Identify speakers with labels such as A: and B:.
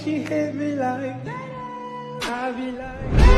A: she hit me like I be like